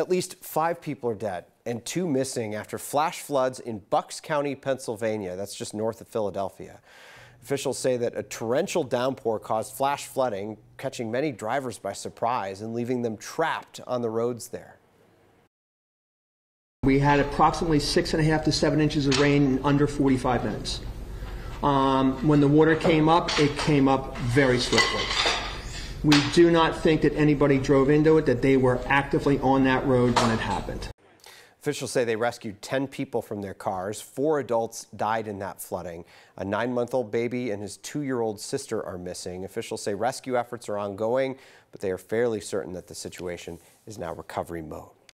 At least five people are dead and two missing after flash floods in Bucks County, Pennsylvania. That's just north of Philadelphia. Officials say that a torrential downpour caused flash flooding, catching many drivers by surprise and leaving them trapped on the roads there. We had approximately six and a half to seven inches of rain in under 45 minutes. Um, when the water came up, it came up very swiftly. We do not think that anybody drove into it, that they were actively on that road when it happened. Officials say they rescued 10 people from their cars. Four adults died in that flooding. A nine month old baby and his two year old sister are missing. Officials say rescue efforts are ongoing, but they are fairly certain that the situation is now recovery mode.